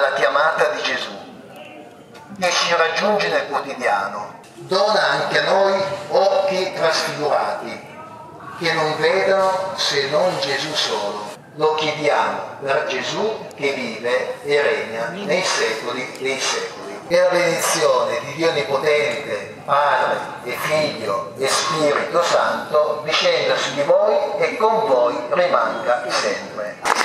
dalla chiamata di Gesù, che ci raggiunge nel quotidiano. Dona anche a noi occhi trasfigurati, che non vedono se non Gesù solo. Lo chiediamo per Gesù che vive e regna nei secoli dei secoli. E la benedizione di Dio Onnipotente, Padre e Figlio e Spirito Santo, discenda su di voi e con voi rimanga sempre.